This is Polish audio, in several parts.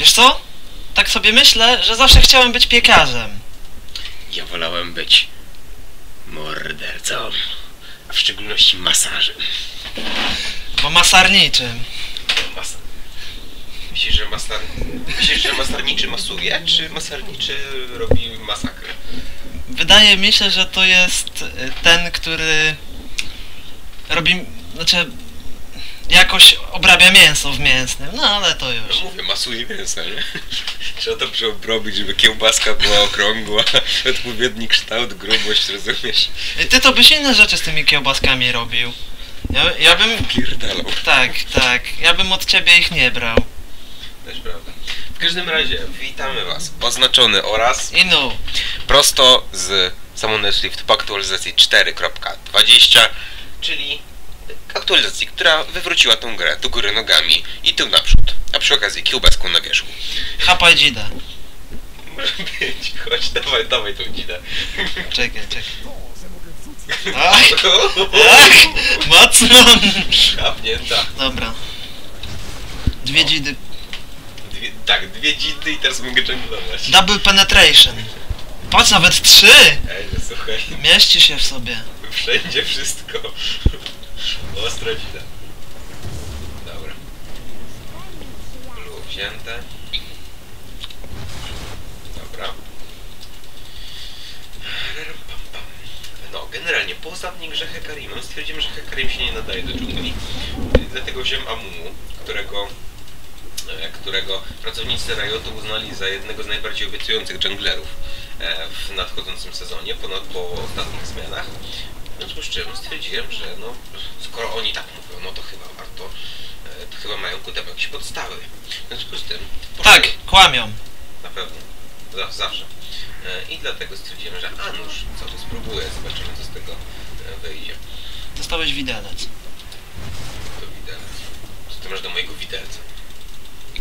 Wiesz co? Tak sobie myślę, że zawsze chciałem być piekarzem. Ja wolałem być mordercą, a w szczególności masażem. Bo masarniczym. Mas... Myślisz, że masar... Myślisz, że masarniczy masuje, czy masarniczy robi masakrę? Wydaje mi się, że to jest y, ten, który robi, znaczy jakoś obrabia mięso w mięsnym, no ale to już. No mówię, masuje mięso, nie? Trzeba to dobrze obrobić, żeby kiełbaska była okrągła, odpowiedni kształt, grubość, rozumiesz? Ty to byś inne rzeczy z tymi kiełbaskami robił. Ja, ja bym, Pierdalał. tak, tak, ja bym od ciebie ich nie brał. Też prawda. W każdym razie, witamy was. Oznaczony oraz I no, prosto z Summoner Swift po aktualizacji 4.20, czyli aktualizacji, która wywróciła tą grę do góry nogami i tył naprzód, a przy okazji kiełbaską na wierzchu. chapaj dzida. Może być, chodź, dawaj, dawaj tą dzidę. Czekaj, czekaj. Ach, ach, mocno. Kapnięta. Dobra. Dwie dzidy. Dwie, tak, dwie dzidy i teraz mogę dżunglować. Double penetration. Patrz, nawet trzy! Ej, no słuchaj, Mieści się w sobie. Wszędzie wszystko. Ostro dzida. Dobra. Blue wzięte. Dobra. No, generalnie po ostatniej grze Hekarimem stwierdziłem, że Hekarim się nie nadaje do dżungli. Dlatego wziąłem Amumu, którego e, którego pracownicy Riotu uznali za jednego z najbardziej obiecujących junglerów e, w nadchodzącym sezonie, ponad po ostatnich zmianach. W związku z czym stwierdziłem, że no, skoro oni tak mówią, no to chyba warto, e, to chyba mają ku temu jakieś podstawy. W związku z tym... Tak, kłamią. Na pewno. Za- Zawsze. E, I dlatego stwierdziłem, że a nuż, co tu spróbuję, zobaczymy co z tego e, wyjdzie. Dostałeś widelec. To widelec. Co ty masz do mojego widelca?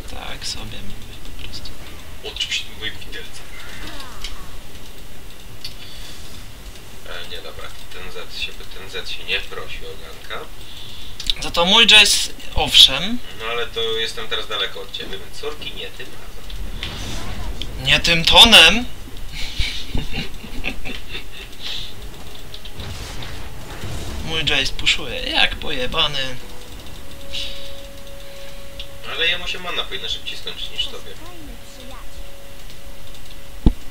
Tak, sobie mówię po prostu. Odczuć do mojego widelca. E, nie, dobra. Ten Z się, ten Z się nie prosi o ganka. Za to mój Jace, owszem, No ale to jestem teraz daleko od ciebie, więc sorki nie tym razem. nie tym tonem. Mój Jace puszuje jak pojebany. Ale jemu się mana powinna szybciej skończyć niż tobie.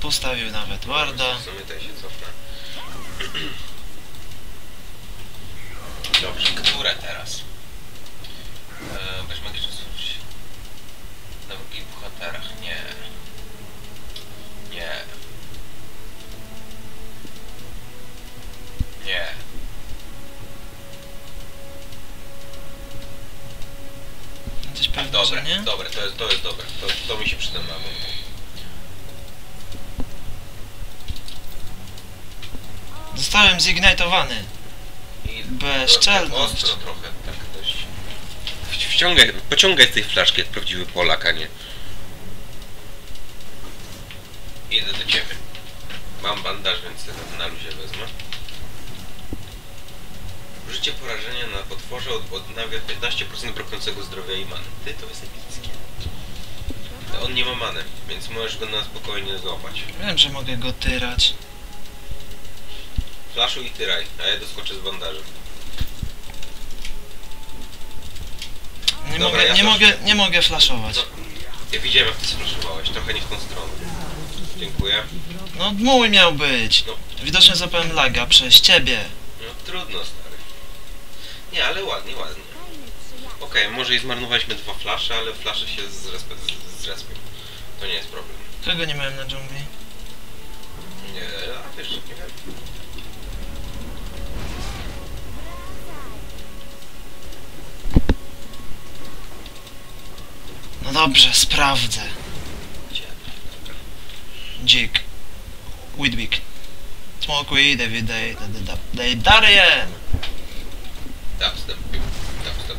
Postawił nawet warda. W sumie tutaj się cofnę. Dobrze, które teraz? Eee, weź magiczny słuchać. Na wrogich bohaterach? Nie. Nie. Nie. Jesteś pewny, Dobre, nie? dobre, to jest, to jest dobre. To, to mi się przyda na munku. Zostałem zignitowany. I Bezczelność. Ostro trochę, tak dość. Wciągaj, pociągaj z tej flaszki jak prawdziwy Polak, a nie. Idę do ciebie. Mam bandaż, więc na luzie wezmę. Użycie porażenia na potworze od, odnawia 15% brakującego zdrowia i many. Ty, to jest epickie. On nie ma many, więc możesz go na spokojnie złapać. Wiem, że mogę go tyrać. Flaszu i tyraj, a ja doskoczę z bandażem. Nie, Dobra, mogę, ja nie, mogę, nie mogę flaszować. No, ja widziałem jak ty sflaszowałeś, trochę nie w tą stronę. Dziękuję. No mój miał być. No, Widocznie złapałem laga przez ciebie. no trudno stary. Nie, ale ładnie, ładnie. Okej, może i zmarnowaliśmy dwa flasze, ale flasze się zrespe, zrespią. To nie jest problem. Kogo nie miałem na dżungli? Nie, a wiesz, nie wiem. dobrze, sprawdzę. Dzik. Whitwick. Smoke weed every day. Da, da, da, da, Darian! Dubstep. Dubstep.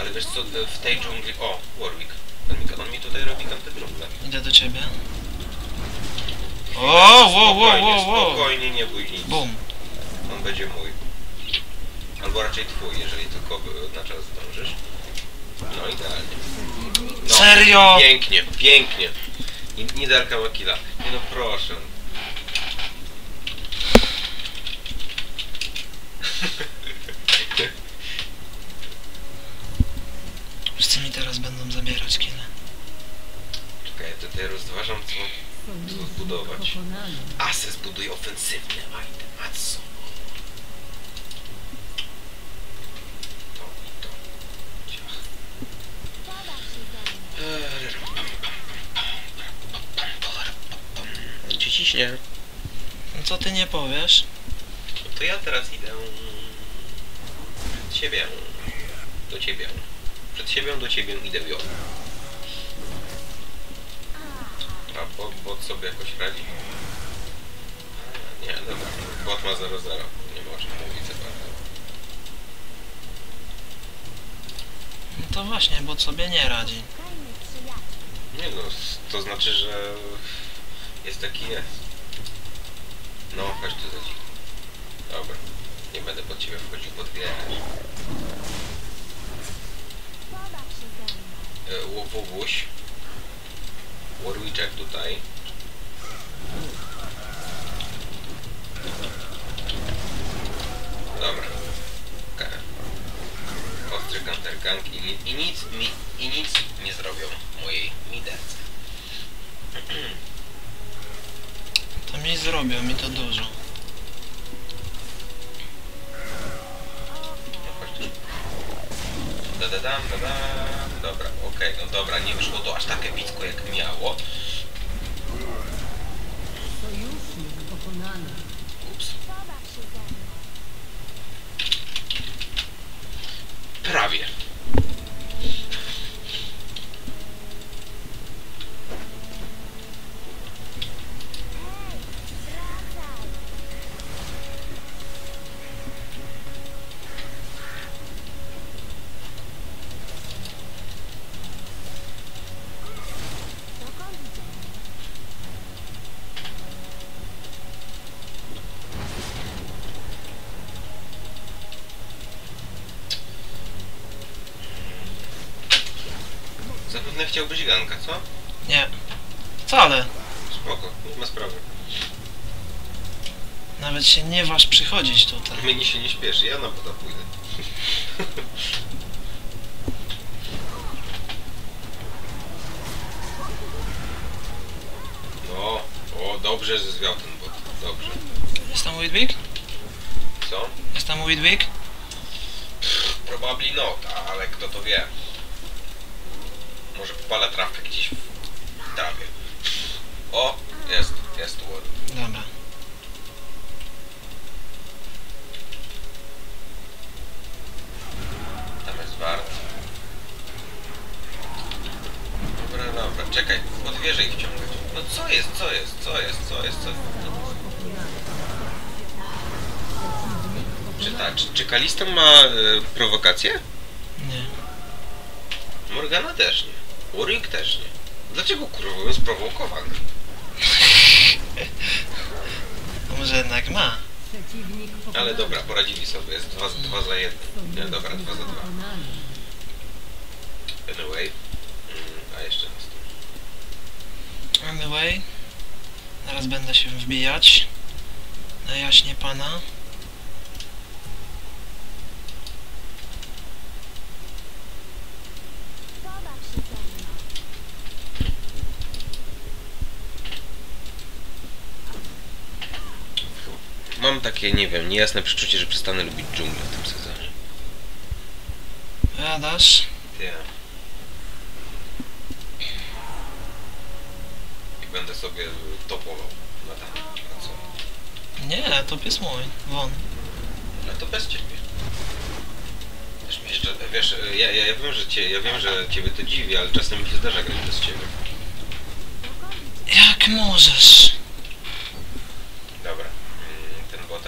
Ale wiesz co, w tej dżungli... O, Warwick. On mi, tutaj robi kartę dżungla. Tak? Idę do ciebie. O, wow, Spokojnie, wow, wow. Spokojnie, nie bój nic. Bum. on będzie mój. Albo raczej twój, jeżeli tylko y, na czas zdążysz. No idealnie. No, Serio? Pięknie, pięknie. Nie, nie Darka Makila. Nie no proszę. Wszyscy mi teraz będą zabierać kile. Czekaj, ja tutaj rozważam co, co zbudować. Asy zbuduje ofensywny item. A co? To i to. Ciach. Cię ciśnie. No co ty nie powiesz? To ja teraz idę przed siebie. Do ciebie. Przed siebie do ciebie idę jo. Bot, bot sobie jakoś radzi? Nie, dobra. Bot ma 0-0. Nie czym mówić za bardzo. No to właśnie, bo sobie nie radzi. Nie no, to znaczy, że jest taki jest. No, chodź tu za cicho. Dobra. Nie będę pod ciebie wchodził pod wież. E, Łowowuś. Warwiczek tutaj. Dobra. Okej. Ostry countergang i, i nic mi, i nic nie zrobią mojej miderce. To mi zrobią mi to dużo. Da da dam, da dam. Dobra, okej, no dobra, nie wyszło to aż tak epicko jak miało. Ups. Prawie. Zapewne chciałbyś ganka, co? Nie. Wcale. Spoko, nie ma sprawy. Nawet się nie waż przychodzić tutaj. Mnie się nie śpieszy, ja na woda pójdę. No, o, dobrze, że zwiał ten bot. Dobrze. Jest tam Whitwick? Co? Jest tam Whitwick? Probably not, ale kto to wie. Może popala trawkę gdzieś w trawie. O, jest, jest word. Dobra. Tam jest wart. Dobra, dobra, czekaj, wieżę ich wciągać. No co jest, co jest, co jest, co jest, co jest? Czy, ta, czy, czy Kalista ma e, prowokację? Nie. Morgana też nie. Warwick też nie. Dlaczego kurwa jest prowokowany? Może jednak ma. Ale dobra, poradzili sobie, jest 2 dwa za 1. Nie, dobra, 2 za 2. Pokonany. Anyway. Mm, a jeszcze raz. Anyway. Zaraz będę się wbijać. Na jaśnie pana. Mam takie, nie wiem, niejasne przeczucie, że przestanę lubić dżunglę w tym sezonie. Jadasz? Nie. I będę sobie topował na tam. A co? Nie, to jest mój. Won. No to bez ciebie. Też mi jeszcze, wiesz, ja, ja, ja wiem, że cię, ja wiem, że ciebie to dziwi, ale czasem mi się zdarza grać bez ciebie. Jak możesz?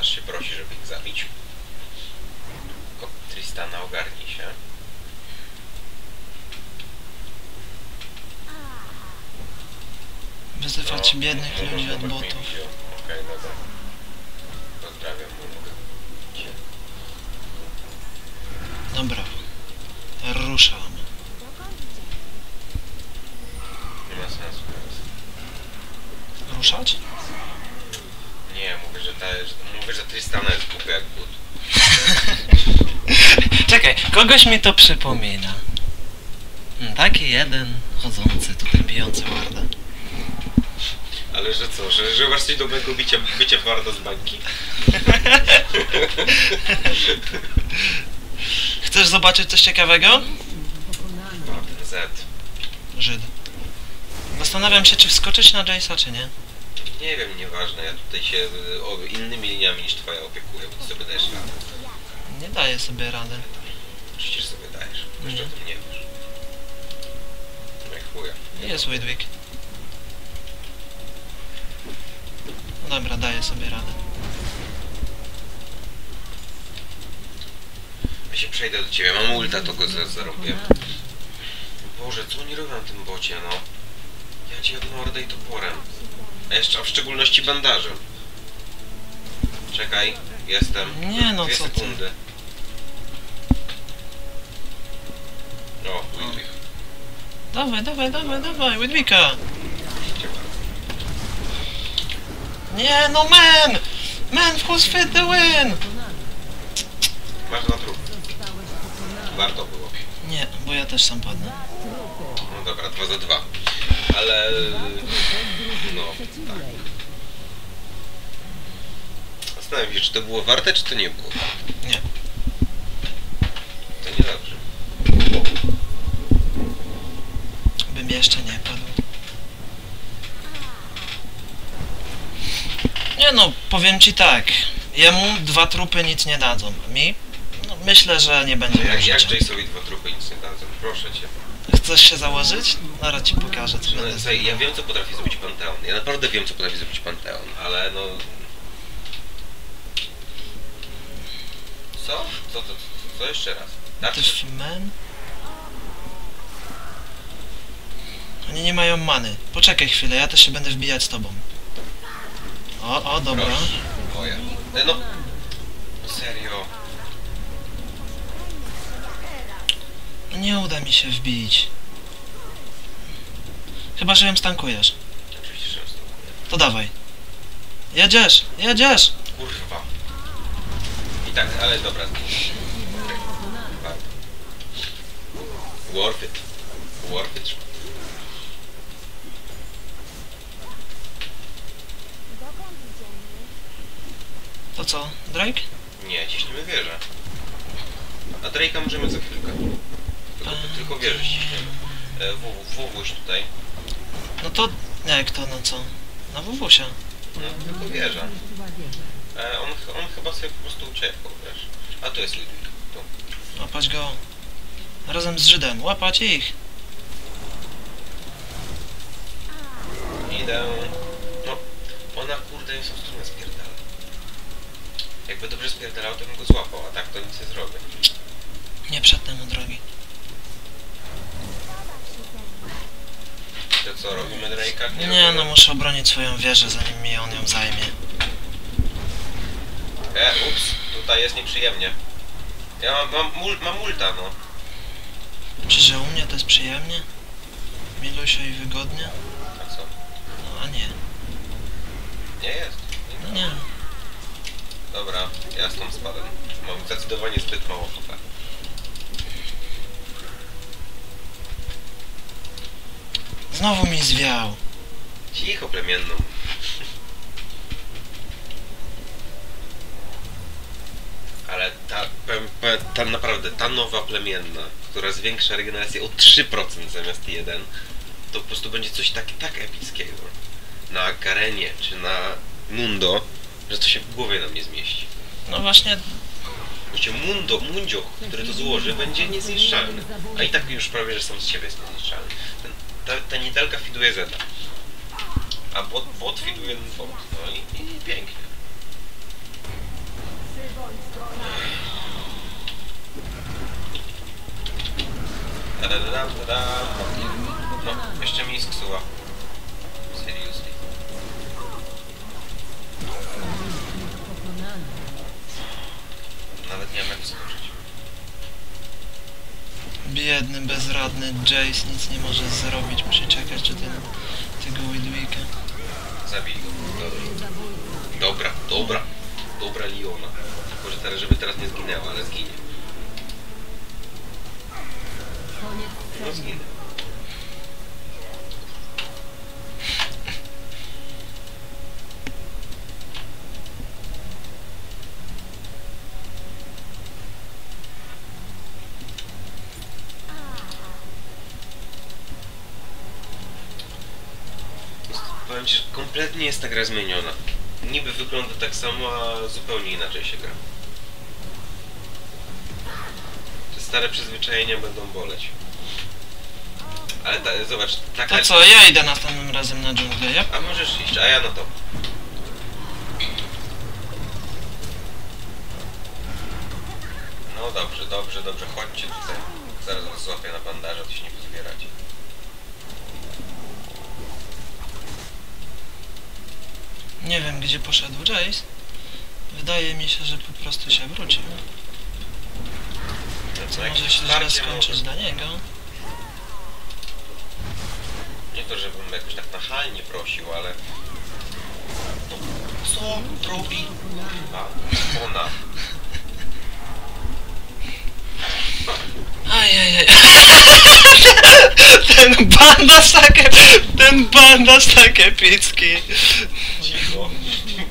aż się prosi, żeby ich zabić. Tylko Tristana ogarnij się. Wyzywać no, biednych no, ludzi no, od tak botów. Okej, no okay, dobra. Pozdrawiam Mulga. Dobra. Ruszam. Nie ma sensu. Ruszać? Nie, mówię, że ta, że mówię, że Tristana jest głupia jak but. Czekaj, kogoś mi to przypomina. Hmm, Taki jeden chodzący, tutaj bijący warda. Ale że co, że, że masz coś do mojego bicia, bycia warda z bańki? Chcesz zobaczyć coś ciekawego? Z. Żyd. Zastanawiam się, czy wskoczyć na Jace'a, czy nie. Nie wiem, nieważne, ja tutaj się y, innymi liniami niż twoja opiekuję, bo ty sobie dajesz radę. Nie daję sobie rady. Przecież sobie dajesz, jeszcze o Nie. tym nie wiesz. No chuja. Nie jest Widwig. No dobra, daję sobie radę. Ja się przejdę do ciebie, mam ulta, to go za- zarobię. Boże, co oni robią na tym bocie, no? Ja cię jak mordę i toporem. A jeszcze, a w szczególności bandażem. Czekaj, jestem. Nie, no Dwie co ty. sekundy. O, Widwig. Dawaj, dawaj, dawaj, dawaj, bardzo. Nie, no man! Man, who's fit the win! Masz. Zostałeś pokonany. Warto było. Nie, bo ja też sam padnę. No dobra, dwa za dwa. Ale... No, Przeciwnej. zastanawiam się, czy to było warte, czy to nie było. Nie. To niedobrze. Bym jeszcze nie padł. Nie no, powiem ci tak. Jemu dwa trupy nic nie dadzą. Mi? No, myślę, że nie będzie miał Jak, jak. Jace'owi dwa trupy nic nie dadzą? Proszę cię. Chcesz się założyć? Zaraz ci pokażę, co No, będę słuchaj, ja wiem, co potrafi zrobić Panteon. Ja naprawdę wiem, co potrafi zrobić Panteon, ale no... Co? Co, to, co, co jeszcze raz? Ty Tarczy? man? Oni nie mają many. Poczekaj chwilę, ja też się będę wbijać z tobą. O, o, dobra. Proszę. O ja. E, No, no serio. Nie uda mi się wbić. Chyba, że ją stankujesz. Oczywiście, że jest to. To dawaj. Jedziesz, jedziesz! Kurwa. I tak, ale dobra. Worth it. Worth it. To co, Drake? Nie, ciśniemy wieżę. A Drake'a możemy za chwilkę. Tylko, wieżę ściśniemy. E, Wuwuś tutaj. No to... Jak to, no co? Na WWsia. No, tylko wieża. E, on, ch- on chyba sobie po prostu uciekł, wiesz. A tu jest Ludwik. Tu. Łapać go. Razem z Żydem. Łapać ich. Idę. No, ona kurde jest w stronę spierdala. Jakby dobrze spierdalał, to bym go złapał, a tak to nic nie zrobię. Nie przedtem mu drogi. To co, robimy Drake'a? Nie, robimy? no muszę obronić swoją wieżę, zanim mi on ją zajmie. E, ups, tutaj jest nieprzyjemnie. Ja mam, mam, mul, mam ulta, no. Czy że u mnie to jest przyjemnie? Milusio i wygodnie? A co? No a nie. Nie jest. No nie. Dobra, ja stąd spadam. Mam zdecydowanie zbyt mało HP. Znowu mi zwiał. Cicho, plemienną. Ale ta, ta naprawdę, ta nowa plemienna, która zwiększa regenerację o 3% zamiast 1, to po prostu będzie coś tak, tak epickiego na Garenie czy na Mundo, że to się w głowie nam nie zmieści. No właśnie, Właściwie Mundo, Mundzio, który to złoży, będzie niezniszczalny. A i tak już prawie, że sam z siebie jest niezniszczalny. Ten, ta, niedelka fiduje Zeda. A bot, bot fiduje bot. No i, i pięknie. Tadadadam, tadam. No, jeszcze mi sksuła. Seriously. Nawet nie wiem jak skoczyć. Biedny, bezradny Jace nic nie może zrobić. Musi czekać do tego, tego Widwika. Zabij go. Dobra. Dobra, dobra. Dobra Liona. Tylko, że teraz, żeby teraz nie zginęła, ale zginie. No zginie. Powiem ci, że kompletnie jest ta gra zmieniona. Niby wygląda tak samo, a zupełnie inaczej się gra. Te stare przyzwyczajenia będą boleć. Ale ta, zobacz, taka... To co, ja idę następnym razem na dżunglę, ja? A możesz iść, a ja na to. No dobrze, dobrze, dobrze, chodźcie tutaj. Zaraz was złapię na bandaże, to się nie pozbieracie. Nie wiem, gdzie poszedł Jace. Wydaje mi się, że po prostu się wrócił. No, Co może się źle skończyć dla niego. Nie to, żebym jakoś tak nachalnie prosił, ale... No, co robi? A, ona. Ajajaj. Ten bandaż takie, ten bandaż tak epicki.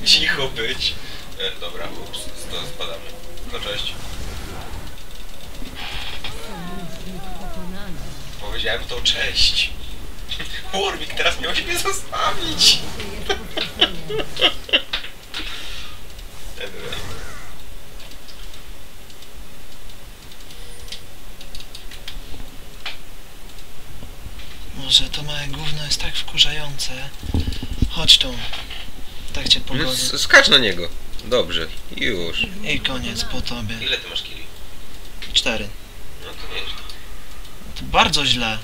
Cicho, być. E, dobra, ups, to spadamy. No cześć. Powiedziałem to cześć. Warwick teraz miał się mnie zostawić. Może to małe gówno jest tak wkurzające. Chodź tu. Cię No, skacz na niego. Dobrze, już. I koniec po tobie. Ile ty masz kili? Cztery. No to nieźle. To bardzo źle.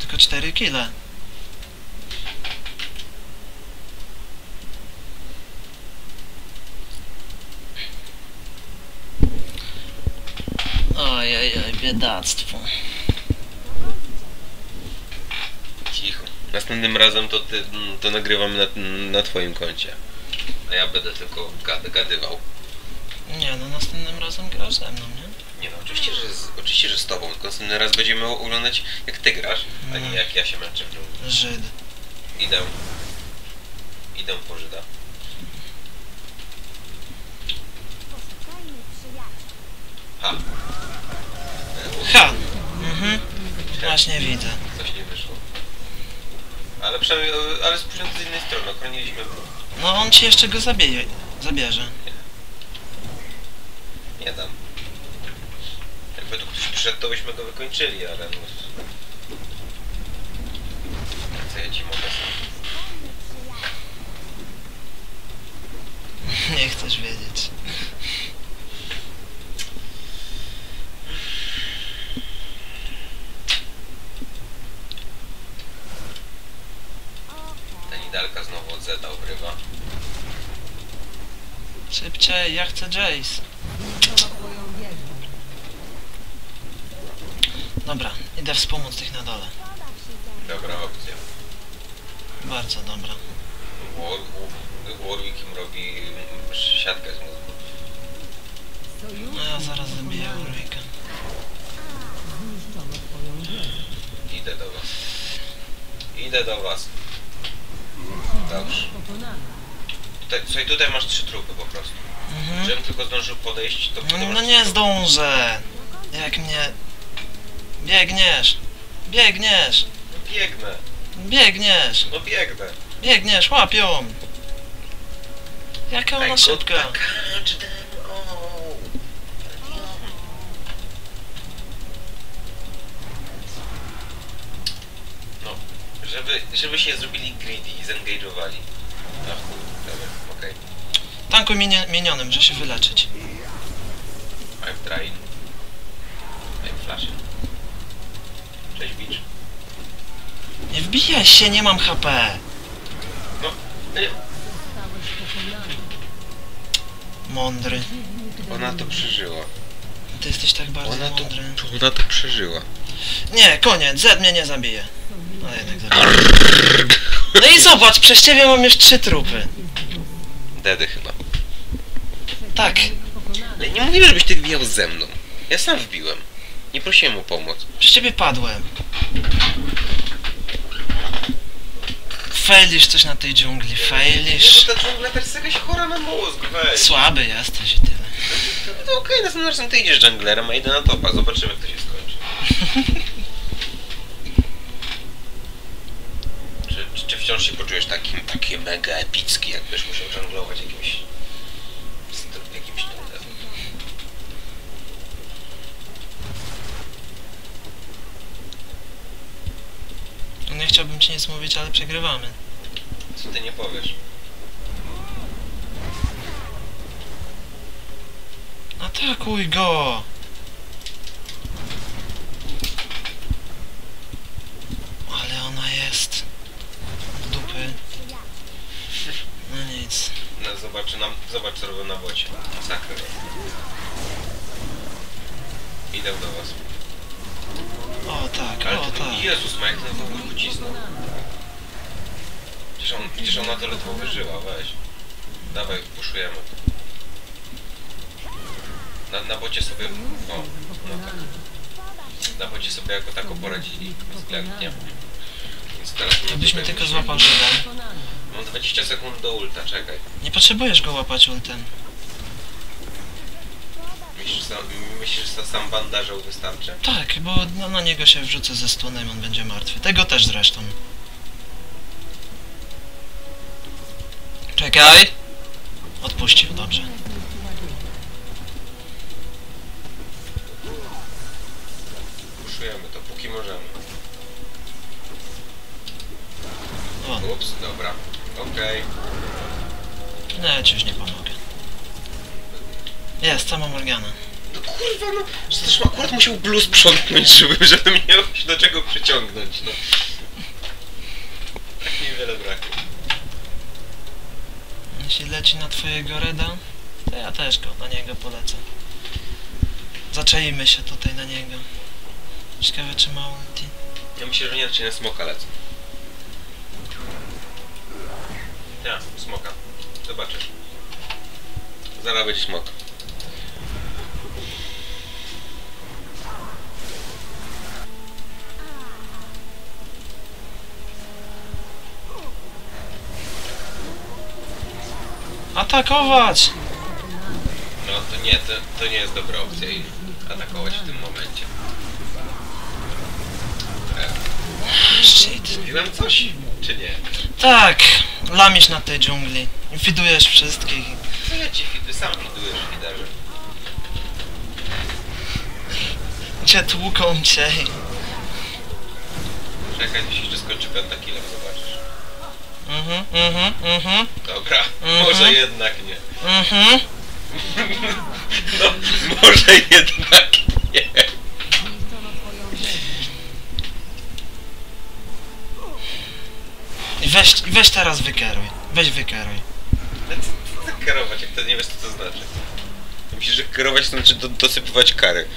Tylko cztery kile. Ojej, biedactwo. Cicho. Następnym razem to ty, mm, to nagrywamy na, na twoim koncie. A ja będę tylko gad, gadywał. Nie no, następnym razem grasz ze mną, nie? Nie no, oczywiście, że z, oczywiście, że z tobą. Tylko następny raz będziemy oglądać jak ty grasz, a nie jak ja się męczę w. Żyd. Idę. Idę po Żyda. Ha. Ha! Mhm. Właśnie widzę. Coś nie wyszło. Ale przynajmniej, e, ale spójrzmy z innej strony, ochroniliśmy wróg. No on ci jeszcze go zabije, zabierze. Nie dam. Jakby tu ktoś przyszedł, to byśmy go wykończyli, ale no... Co ja ci mogę sam? Nie chcesz wiedzieć. Ta nidalka znowu od Zeta obrywa. Szybciej, ja chcę Jace. Dobra, idę wspomóc tych na dole. Dobra opcja. Bardzo dobra. War, Warwick im robi siatkę z mózgu. No ja zaraz zabiję wieżę. Idę do was. Idę do was. Dobrze. Tutaj, słuchaj, tutaj masz trzy trupy po prostu. Mhm. Żebym tylko zdążył podejść, to No, no nie zdążę. Jak mnie... Biegniesz. Biegniesz. No biegnę. Biegniesz. No biegnę. Biegniesz, łapią. Jaka ona szybka. God, catch them all. No, żeby, żeby się zrobili greedy i zengage'owali. A chuj. Tanku minie, minionym, że się wyleczyć. I'm trying. I'm flashing. Cześć, bitch. Nie wbijaj się, nie mam HP. No, nie. Mądry. Ona to przeżyła. ty jesteś tak bardzo Ona to, mądry. ona to przeżyła. Nie, koniec, Z mnie nie zabije. Ale jednak zabije. No i zobacz, przez ciebie mam już trzy trupy. Dedy chyba. Tak, Ale nie mówiłem, żebyś ty wbijał ze mną. Ja sam wbiłem. Nie prosiłem o pomoc. przez ciebie padłem. Failisz coś na tej dżungli, failisz. ta dżungla też jest jakaś chora na mózg, weź. Słaby jesteś i tyle. No okej, następnym razem ty idziesz junglerem, a idę na topa. Zobaczymy, jak to się skończy. czy, czy, czy wciąż się poczujesz takim, taki mega epicki, jakbyś musiał junglować jakimś... st- jakimś trudem? No Nie chciałbym ci nic mówić, ale przegrywamy. Co ty nie powiesz? Atakuj go! Ale ona jest. Dupy. No nic. No zobaczy nam, zobacz co robią na bocie. Masakra. Idę do was. Tak, Ale o tak. Jezus, ma jak na to ucisnął. Przecież, on, przecież ona to ledwo wyżyła, weź. Dawaj, puszujemy. Na, na bocie sobie... O, no tak. Na bocie sobie jako tako poradzili, względnie. Więc teraz tutaj tylko złapał żywem. Mam 20 sekund do ulta, czekaj. Nie potrzebujesz go łapać ultem. Myślisz, sam, myślisz że sam bandażą wystarczy? Tak, bo no, na niego się wrzucę ze stunem, on będzie martwy. Tego też zresztą. Czekaj! Odpuścił, dobrze. Puszujemy to, póki możemy. O, Ups, dobra. Okej. nie, ci już nie pomogę. Jest, sama Morgana. No kurwa, no. że Też akurat musiał blues sprzątnąć, żeby, żeby miał się do czego przyciągnąć, no. Tak niewiele brakło. Jeśli leci na twojego reda, to ja też go na niego polecę. Zaczaimy się tutaj na niego. Ciekawe czy ma ulti. Ja myślę, że nie raczej na smoka lecę. Ja, smoka. Zobaczysz. Zaraz będzie smok. Atakować! No to nie, to, to nie jest dobra opcja i atakować w tym momencie. Shit. mówiłem coś, czy nie? Tak, lamisz na tej dżungli. Widujesz wszystkich. Co ja ci sam widujesz fiderze. Cię tłuką cię. Czekaj, jeśli skończy pentakillem, zobaczysz. Mhm, mhm, mhm, Dobra, Mhm. może jednak nie. mhm. No, może jednak nie. Weź, weź teraz wykeruj. Weź wykeruj. Ale co, co kierować, jak to nie wiesz co to znaczy? Myślisz, że kierować to znaczy do, dosypywać kary.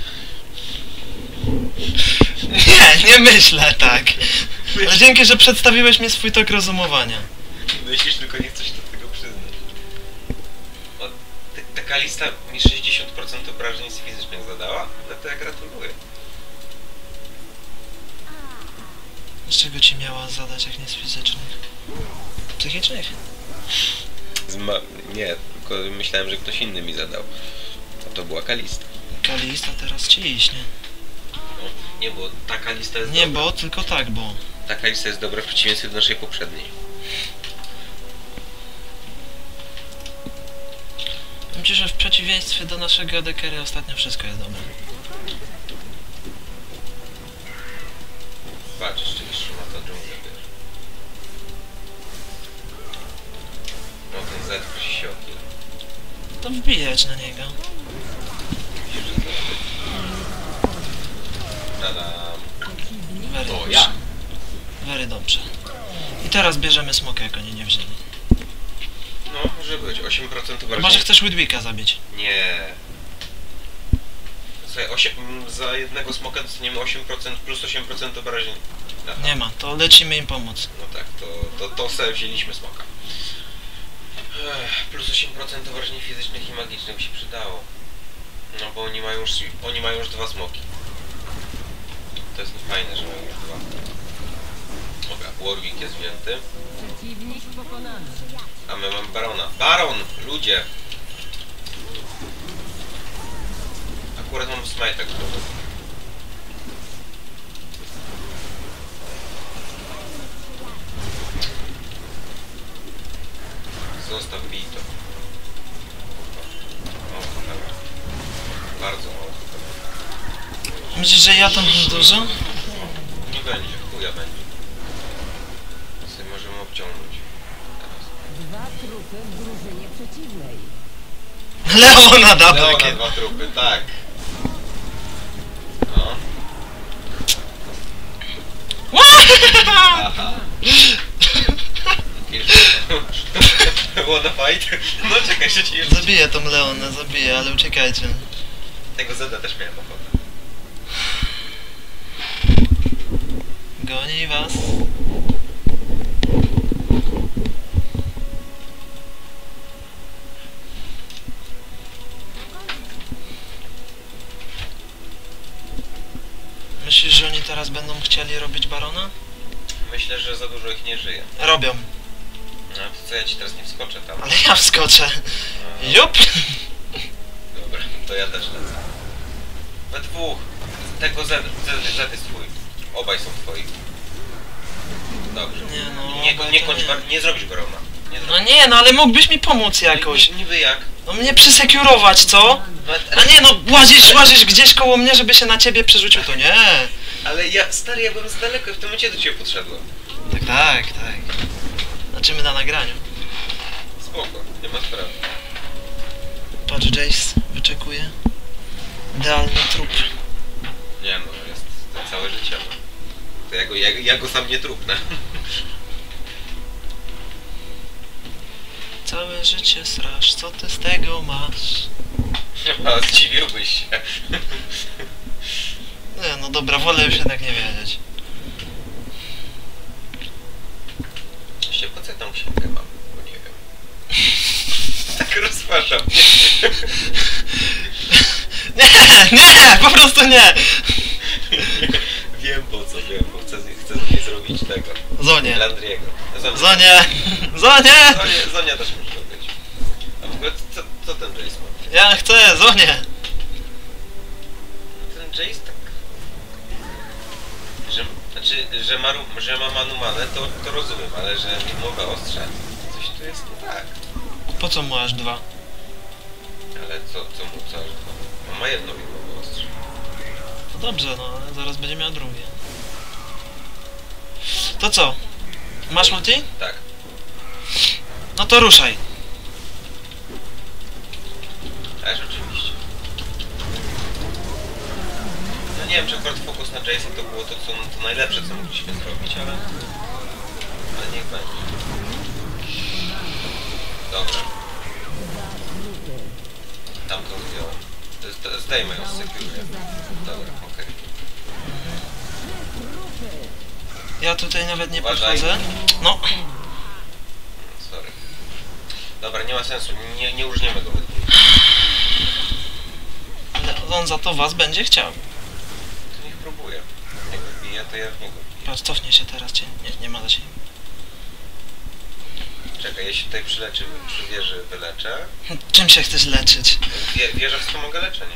Nie, nie myślę tak. Ale dzięki, że przedstawiłeś mi swój tok rozumowania. Myślisz, tylko nie chcesz do tego przyznać. O, ta- taka lista mi 60% obrażeń z fizycznych zadała, no to ja gratuluję. Z czego ci miała zadać, jak nie z fizycznych? Psychicznych? Z ma- nie, tylko myślałem, że ktoś inny mi zadał. A to była kalista. Kalista teraz ci iśnie. Nie, bo taka lista jest Nie dobra. bo, tylko tak bo. Taka lista jest dobra w przeciwieństwie do naszej poprzedniej. Ci, że w przeciwieństwie do naszego dekery ostatnio wszystko jest dobre. Patrz, jeszcze jeszcze ma to dżunglę, wiesz. No ten Z prosi się o kill. To wbijać na niego. Widzisz, że to. Very To dobrze. ja. Very dobrze. I teraz bierzemy smoka, jak oni nie wzięli. No, może być. 8% obrażeń. Chyba, że chcesz Widwika zabić. Nie. Słuchaj, 8, za jednego smoka dostaniemy 8% plus 8% obrażeń. Aha. Nie ma, to lecimy im pomóc. No tak, to, to, to sobie wzięliśmy smoka. Ech, plus 8% obrażeń fizycznych i magicznych by się przydało. No bo oni mają już, oni mają już dwa smoki. To jest fajne, że już dwa. Dobra, Warwick jest wzięty. Przeciwnik pokonany. A my mamy Barona. Baron! Ludzie! Akurat mam smajta gotowy. Zostaw Myślisz, że ja tam dużo? Nie będzie, chuja będzie. Sobie możemy obciągnąć. Teraz. Dwa trupy w drużynie przeciwnej. Leona double Leona dwa trupy, tak. No. Aha. Fight? No czekaj, się ci jeszcze... Zabiję tą Leonę, zabiję, ale uciekajcie. Tego Zeda też miałem ochotę. Goni was. Myślisz, że oni teraz będą chcieli robić barona? Myślę, że za dużo ich nie żyje. Robią, No to co, ja ci teraz nie wskoczę tam. ale ja wskoczę. No, Jup! Dobra, to ja też lecę. We dwóch. Tego Zed, Zed, Zed jest twój. Obaj są twoi. Dobrze. Nie no, Nie, obaj nie, to kończ, nie. nie zrobisz Gorona. Nie No zrobisz. nie, no ale mógłbyś mi pomóc jakoś. Ni- Niby jak? No mnie przysekurować, co? No, A nie no, łazisz, łazisz gdzieś koło mnie, żeby się na ciebie przerzucił, to nie. Ale ja, stary, ja byłem z daleko i w tym momencie do ciebie podszedłem. Tak, tak, tak. Zobaczymy na nagraniu. Spoko, nie ma sprawy. Patrz, Jace wyczekuje. Idealny trup. Nie no, jest to całe życie. No. To ja go, ja, ja go sam nie trupnę. Całe życie strasz, co ty z tego masz? A zdziwiłbyś się. Nie, no dobra, wolę już jednak nie wiedzieć. Jeszcze po co tam księgę mam? Bo nie wiem. Tak rozważam. Nie, nie, po prostu nie! Zrobić tego. Zonie, Landriego. Zonia. Zonie, Zonie! Zonia, Zonia też może być. A w ogóle co, co ten Jace ma? Ja chcę, Zonie! Ten Jace tak... Że, znaczy, że ma, że ma manumanę, to, to rozumiem, ale że mowa ostrze, coś tu jest nie tak. Po co mu aż dwa? Ale co, co mu, co? On ma jedno mimo ostrze. To dobrze, no, ale zaraz będzie miał drugie. To co? Masz multi? Tak. No to ruszaj. Ależ oczywiście. No nie wiem, czy akurat fokus na Jace'a to było to, co, to najlepsze, co mogliśmy zrobić, ale... Ale niech będzie. Dobra. Tam to zdjąłem. Zdejmę ją z. Dobra, okej. Ja tutaj nawet nie Uważaj. podchodzę. No, Sorry. Dobra, nie ma sensu, nie, nie użniemy go. ale on za to was będzie chciał. To niech próbuje. Jak wbije, to ja w niego wbiję. Patrz, cofnie się teraz cię. Nie, nie ma zasięgu. Czekaj, jeśli tutaj przyleczy, przy wieży wyleczę. Czym się chcesz leczyć? Wie, wieża wspomaga leczenie.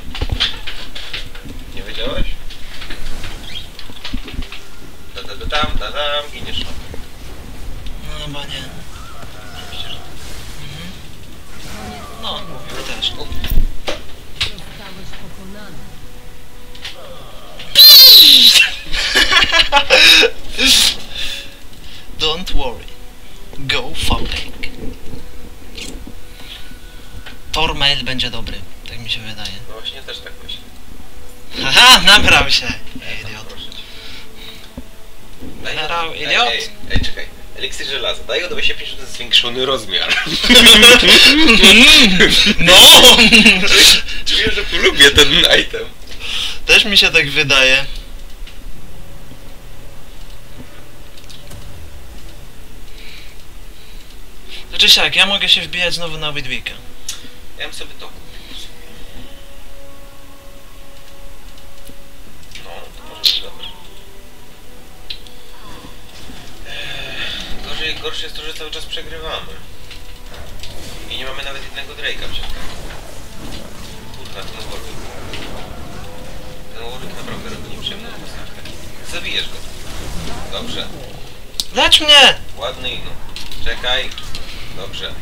Nie wiedziałeś? Dam, da dam, giniesz. No chyba nie. Oczywiście, że tak. No, ty też. Zostałeś pokonany. Don't worry. Go Falling. Tormail będzie dobry, tak mi się wydaje. No właśnie też tak myślę. Haha, nabrał się. Tam Idiot. Daj Narał, ej, idiot. Ej, ej, czekaj. Eliksir żelaza. Daj o 25 to zwiększony rozmiar. No! Czuję, że polubię ten item. Też mi się tak wydaje. Znaczy jak, ja mogę się wbijać znowu na Widwika. Ja bym sobie to Eee, Gorzej, gorsze jest to, że cały czas przegrywamy. I nie mamy nawet jednego Drake'a przed tym. Kurwa, ten Warwick. Ten Warwick naprawdę robi nieprzyjemną postawkę. Zabijesz go. Dobrze. Leć mnie! Ładny inu. Czekaj. Dobrze.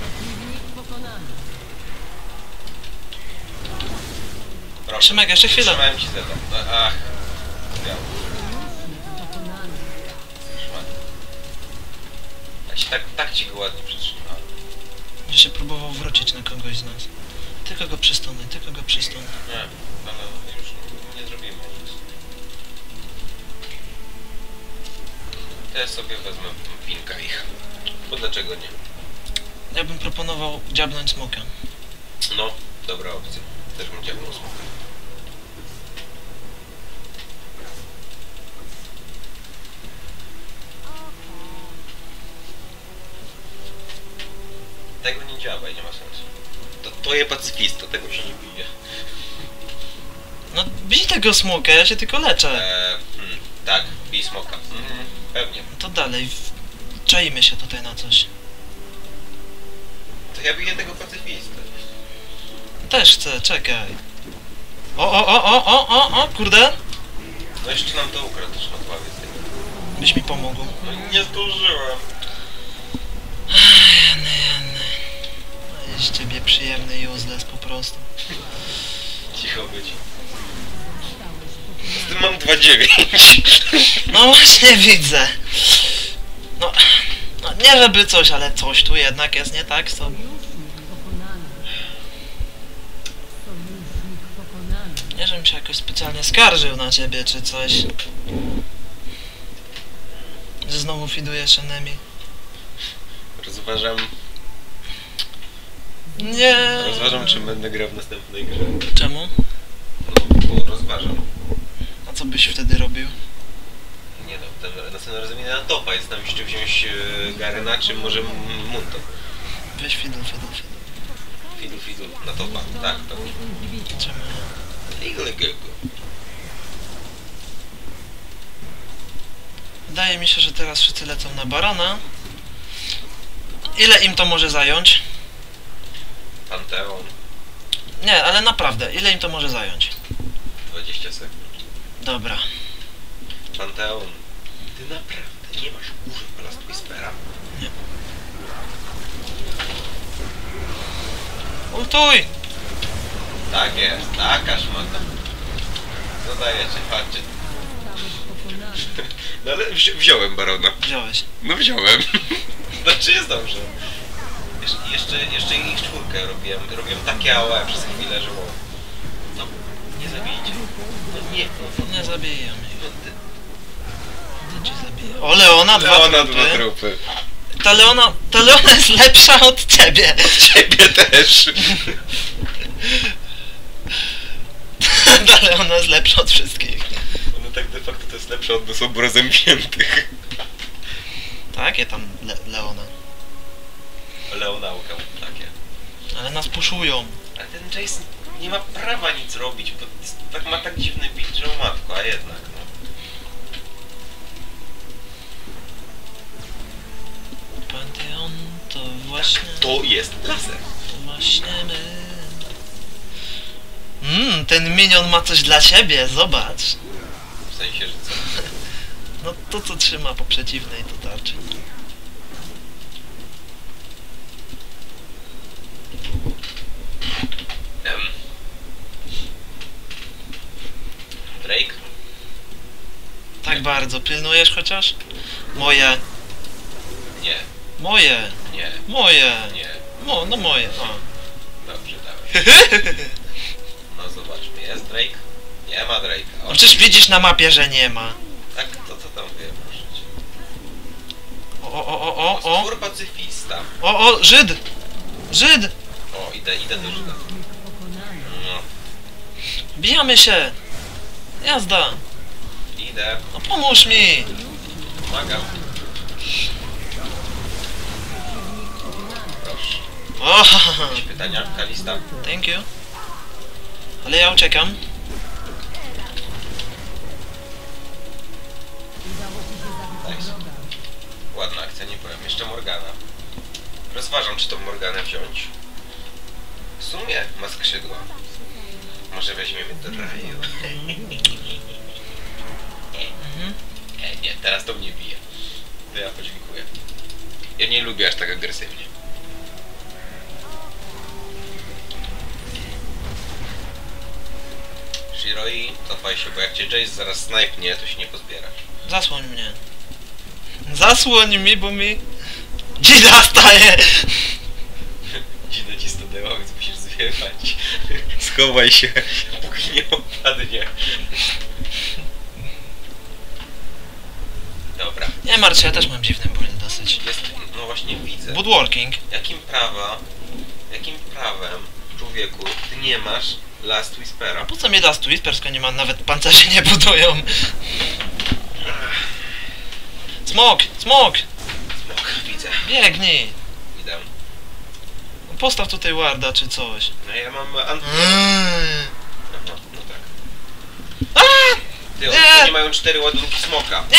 Przeciwnik pokonany. Proszę. Szymek, jeszcze chwilę. Trzymałem ci zeta. No, ach. Ja. Się tak, tak ci go ładnie przytrzymałem. Się próbował wrócić na kogoś z nas. Tylko go przystanę, tylko go przystanę. Nie, ale już nie zrobimy nic. Ja sobie wezmę pinka ich. Bo dlaczego nie? Ja bym proponował dziabnąć smoka. No, dobra opcja. Też bym dziabnął smoka. Tego nie działa i nie ma sensu. To, to je pacyfista, tego się nie bije. No bij tego smoka, ja się tylko leczę. Eee, hmm, tak, bij smoka. Mhm, pewnie. To dalej, w- czaimy się tutaj na coś. To ja biję tego pacyfistę. Też chcę, czekaj. O, o, o, o, o, o, o, kurde! No jeszcze nam to ukradł też na głowie z tego. Byś mi pomógł. No nie zdążyłem. Jeny, jeny. No jest z ciebie przyjemny useless po prostu. Cicho być. Z tym mam 2,9. No właśnie widzę. No, no nie żeby coś, ale coś tu jednak jest nie tak z tobą. Nie żebym się jakoś specjalnie skarżył na ciebie czy coś. Że znowu fidujesz enemy. Rozważam, Nie. rozważam czy będę grał w następnej grze. Czemu? No, bo rozważam. A co byś wtedy robił? Następnym razem idę na topa. Jest tam jeszcze wziąć e, Garena czy może Munto. Weź fidu, fidu, fidu. Fidu, fidu, na topa. Tak, to. Czemu? Legal. Wydaje mi się, że teraz wszyscy lecą na barona. Ile im to może zająć? Panteon. Nie, ale naprawdę, ile im to może zająć? 20 sekund. Dobra. Panteon. Ty naprawdę nie masz używ Last Whispera. Ultuj! Tak jest, taka szmata. Co dajecie, patrzcie. No ale wzi wziąłem Barona. Wziąłeś. No wziąłem. znaczy jest dobrze. Jeszcze, jeszcze, jeszcze ich czwórkę robiłem. Robiłem takie AOE przez chwilę, że wow. No, nie zabijcie. No nie, no, Nie zabiję mnie. O, Leona, dwa Leona trupy. dwa trupy. Ta Leona, ta Leona jest lepsza od ciebie. Ciebie też. Ta Leona jest lepsza od wszystkich. No tak de facto to jest lepsze od nas obu razem wziętych. Takie tam Le Leona. Leonałkę, takie. Ale nas puszują. Ale ten Jason nie ma prawa nic robić, bo tak ma tak dziwny beat, że o matko, a jednak Panteon to właśnie... To jest laser. To właśnie my. Mmm, ten minion ma coś dla ciebie, zobacz. W sensie, że co? No to co trzyma po przeciwnej to tarczy. Em. Drake? Tak bardzo, pilnujesz chociaż? Moje, Nie, moje, nie, moje. nie. Mo, no moje, o. Dobrze, dawaj. No zobaczmy, jest Drake? Nie ma Drake'a. No przecież widzisz na mapie, że nie ma. Tak, to co tam wie, proszę. O, o, o, o, o, o, Stwór pacyfista. o, o, Żyd! Żyd! O, idę, idę do Żyda. No, Bijamy się! Jazda! idę. No pomóż mi! Pomagam. Proszę. O, Jakieś pytania? Kalista? thank you. Ale ja uciekam. Nice. Ładna akcja, nie powiem. Jeszcze Morgana. Rozważam, czy tą Morganę wziąć. W sumie ma skrzydła. Może weźmiemy do raju. Mhm. Nie, nie, teraz to mnie bije. To ja podziękuję. Ja nie lubię aż tak agresywnie. Shiroi, cofaj się, bo jak cię Jace zaraz snajpnie, to się nie pozbierasz. Zasłoń mnie. Zasłoń mi, bo mi... Dzida staje! Dzidę ci stanęła, więc musisz zjechać. Schowaj się, póki nie opadnie. Dobra, Nie martw się, ja też mam dziwny ból dosyć. jest, no właśnie widzę. Woodworking. Jakim prawa, jakim prawem, człowieku, ty nie masz Last A Whispera? po co mnie da Whisper, skoro nie ma, nawet pancerzy nie budują? Smok! Smok! Smok, widzę. Biegnij! Idę. Postaw tutaj warda czy coś. No ja mam. Mm. Aha, no tak. A! Ty, Nie! oni mają cztery ładunki smoka. Nie!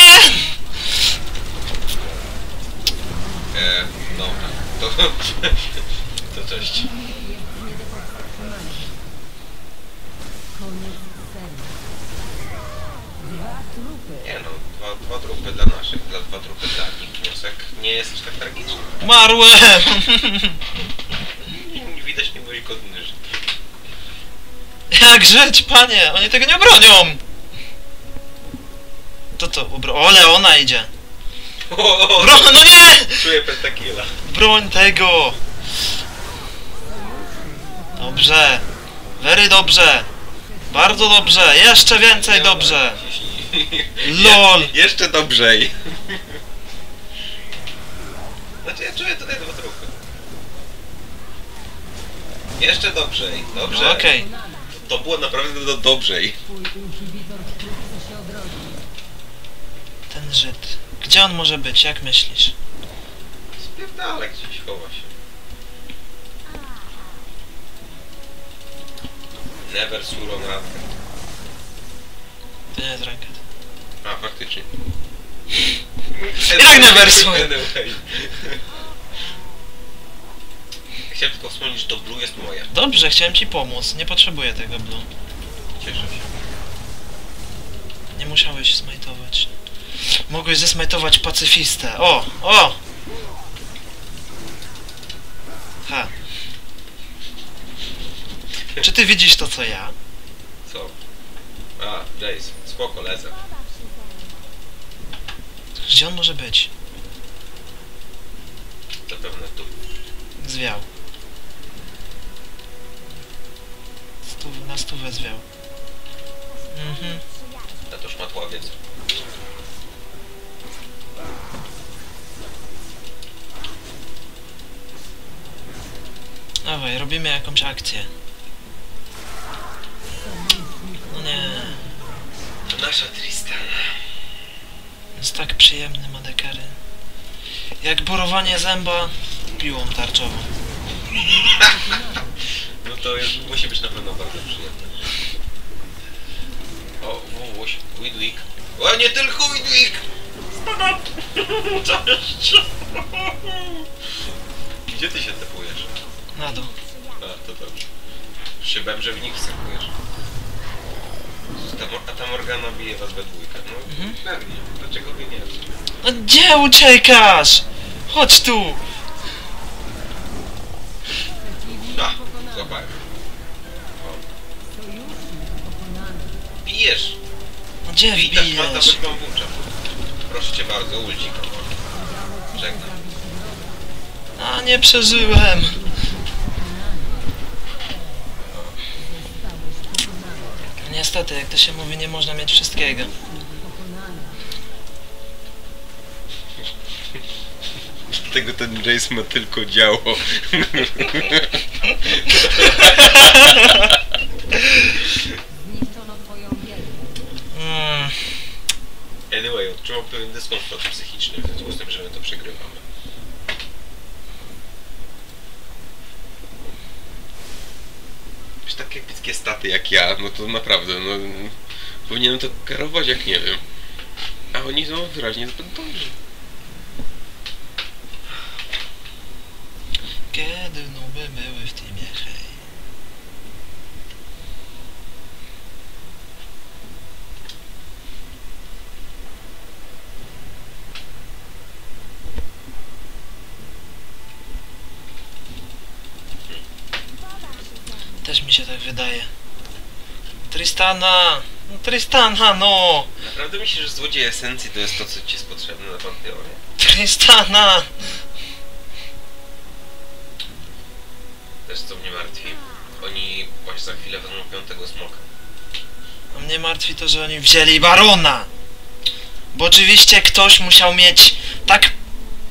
E, dobra. To, to cześć. Koniec serii. Dwa trupy. Nie no, dwa, dwa trupy dla naszych, dla dwa trupy dla nich. Wniosek nie jest aż tak tragiczny. Umarłem! Nie widać nie byłeś godny życia. Jak żyć, panie? Oni tego nie obronią! To to, ubro... O, Leona idzie. O, Bro... No nie! Czuję pentakilla. Broń tego! Dobrze. Very dobrze. Bardzo dobrze. Jeszcze więcej dobrze. LOL. Je, jeszcze dobrzej. Znaczy ja czuję tutaj dwa trupy. Jeszcze dobrzej. Dobrze. No, Okej. To było naprawdę do, dobrzej. Ten Żyd. Gdzie on może być? Jak myślisz? Spierdalek gdzieś chowa się. Never Suron Radka. To nie jest ranket. A, faktycznie. Jak Never Suron? Anyway. Chciałem tylko wspomnieć, że to blue jest moje. Dobrze, chciałem ci pomóc. Nie potrzebuję tego blue. Cieszę się. Nie musiałeś smajtować. Mogłeś zesmajtować pacyfistę. O! O! Ha. Czy ty widzisz to, co ja? Co? A, Jace. Spoko, lecę. Gdzie on może być? Zapewne tu. Zwiał. Stu, na stówę zwiał. Mhm. A to szmatławiec. Dawaj, robimy jakąś akcję. Nie, To nasza Tristana. jest tak przyjemny Madekery. Jak borowanie zęba piłą tarczową. No to jest, musi być na pewno bardzo przyjemne. O, Wuwuś, Widwig. O, nie tylko Widwig! Spadam! Jeszcze? Gdzie ty się tepujesz? Na dół. A, to dobrze. Się bałem, że w nich wskakujesz. A ta Morgana bije was we dwójkę. No, Mhm. pewnie. Dlaczego by nie? No gdzie uciekasz? Chodź tu! A, złapałem. Bijesz! No gdzie Witasz. Proszę cię bardzo, ulcik. Żegnam. A nie przeżyłem. Niestety, jak to się mówi, nie można mieć wszystkiego. Dlatego ten Jace ma tylko działo. Zniszczono twoją. Mm, Anyway, odczuwam pewien dyskomfort psychiczny w związku z tym, że my to przegrywamy. Wiesz, takie staty jak ja, no to naprawdę, no... Powinienem to kierować jak nie wiem. A oni są wyraźnie zbyt dobrzy. kiedy nuby były w teamie, hej. Też mi się tak wydaje. Tristana! No Tristana, no! Naprawdę myślisz, że złodziej esencji to jest to, co ci jest potrzebne na Panteonie? Tristana! Też co mnie martwi. Oni właśnie za chwilę wezmą piątego smoka. A mnie martwi to, że oni wzięli barona. Bo oczywiście ktoś musiał mieć tak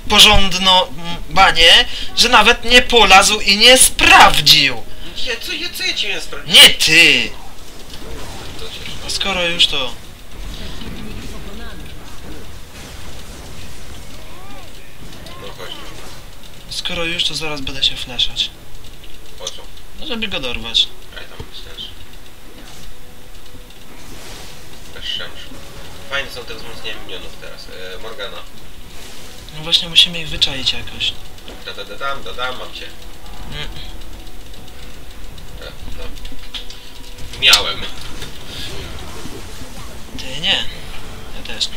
porządno banie, że nawet nie polazł i nie sprawdził. Ja, co, ja, co ja ci miałem sprawdzić? Nie ty! A skoro już to... Skoro już to zaraz będę się fleszać. Po co? No żeby go dorwać. Ale tam też. Też szemsz. Fajne są te wzmocnienia minionów teraz. E, Morgana. No właśnie musimy ich wyczaić jakoś. Da da da dam, da dam, mam cię. Mm. E, no. Miałem. Ty nie. Ja też nie.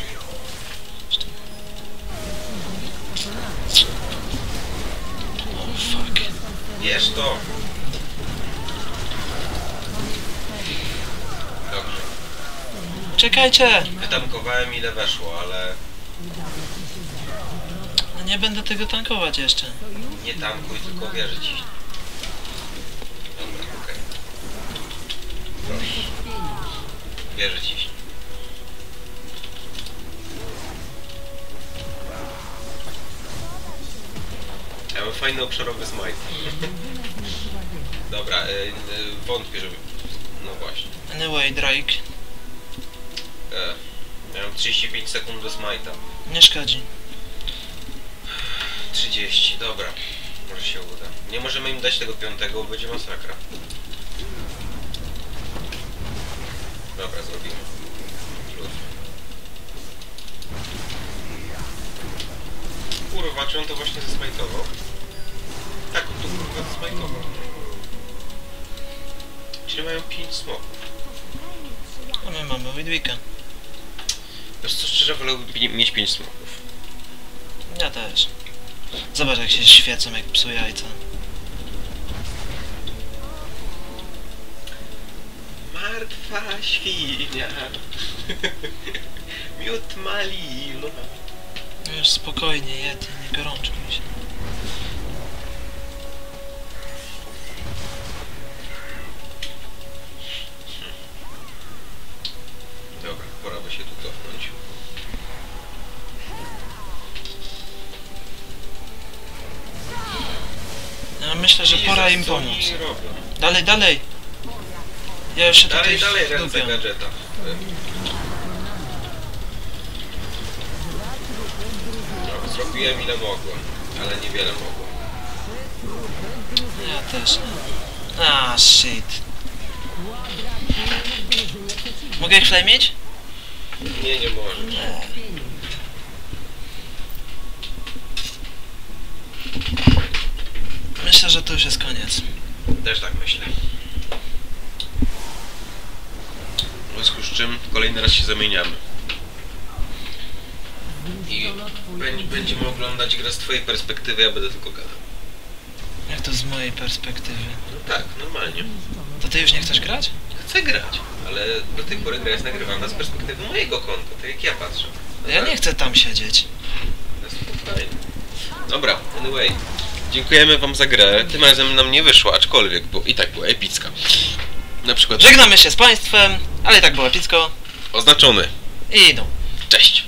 O fuck. Wiesz to. Dobrze. Czekajcie! Wytankowałem ile weszło, ale No nie będę tego tankować jeszcze. nie tankuj, tylko wierzę ci. Dobra, okej. Proszę. Wierzę ci. Ja mam fajny obszarowy smite. Dobra, y, y, wątpię, żeby... No właśnie. Anyway, Drake. E, miałem 35 sekund do smite'a. Nie szkodzi. 30, dobra. Może się uda. Nie możemy im dać tego piątego, bo będzie masakra. Dobra, zrobimy. Plus. Kurwa, czy on to właśnie zesmajtował? To kurwa zesmajtował. Czyli mają 5 smoków. A my mamy Widwika. Wiesz co, szczerze wolałbym mieć 5 smoków. Ja też. Zobacz jak się świecą jak psu jajca. Martwa świnia. Miód malino. No już spokojnie, Yeti, nie gorączkuj się. Myślę, że pora im pomóc. Dalej, dalej! Ja już się Dalej, tutaj dalej, ręce gadżeta. Zrobiłem ile mogłem, ale niewiele mogłem. Ja też nie. A, shit. Mogę ich flamić? Nie, nie możesz. Myślę, że to już jest koniec. Też tak myślę. W związku z czym kolejny raz się zamieniamy. I będzie- będziemy oglądać grę z twojej perspektywy, ja będę tylko gadał. Jak to z mojej perspektywy? No tak, normalnie. To ty już nie chcesz grać? Chcę grać, ale do tej pory gra jest nagrywana z perspektywy mojego konta, tak jak ja patrzę. Ja nie chcę tam siedzieć. No spokojnie. Dobra, anyway. Dziękujemy wam za grę. Tym razem nam nie wyszło, aczkolwiek bo i tak była epicka. Na przykład Żegnamy się z państwem, ale i tak było epicko. oznaczony. I idą. Cześć.